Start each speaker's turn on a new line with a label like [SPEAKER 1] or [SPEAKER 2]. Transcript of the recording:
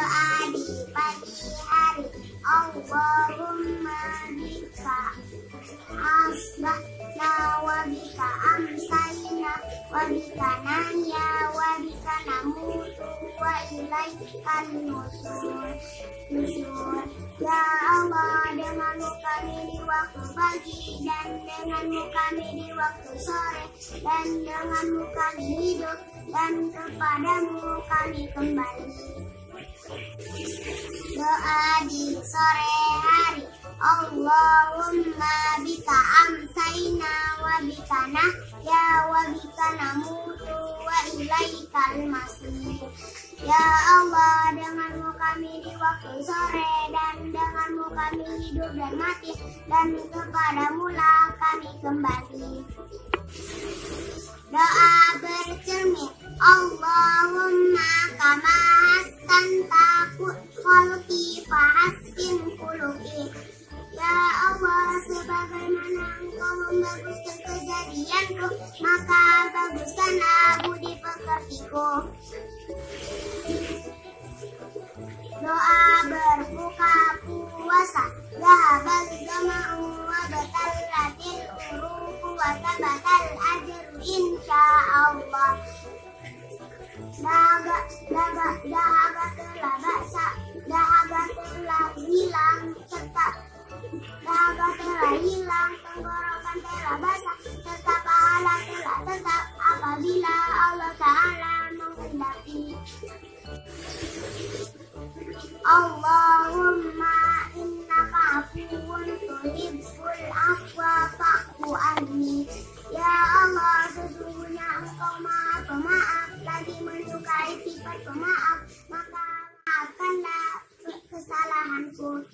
[SPEAKER 1] hari. Allahumma bika asbahna wa bika amsayna wa bika nahya wa bika namutu wa ilaikal nusur nusur Ya Allah denganmu kami di waktu pagi dan denganmu kami di waktu sore dan denganmu kami hidup dan kepadamu kami kembali Doa di sore hari. Allahumma bika amsayna wa bika nahya wa bika namutu wa ilaikal masir. Ya Allah denganmu kami di waktu sore dan denganmu kami hidup dan mati dan kepadamu lah kami kembali. Doa bercermin. Allahumma bagaimana engkau membaguskan kejadianku Maka baguskan aku di pekertiku Doa berbuka puasa. Zahabal jama'u wa batal ratil uruku wa tabat. abasa tetap Allah Ta'ala tetap apabila Allah Ta'ala menghendaki Allahumma innaka afuwun tuhibbul afwa fa'fu anni. Ya Allah sesungguhnya engkau maha pemaaf lagi menyukai sifat pemaaf maka maafkanlah kesalahanku.